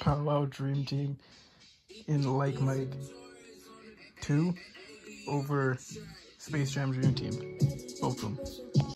Powwow Dream Team in Like Mike 2 over Space Jam Dream Team. Both of them.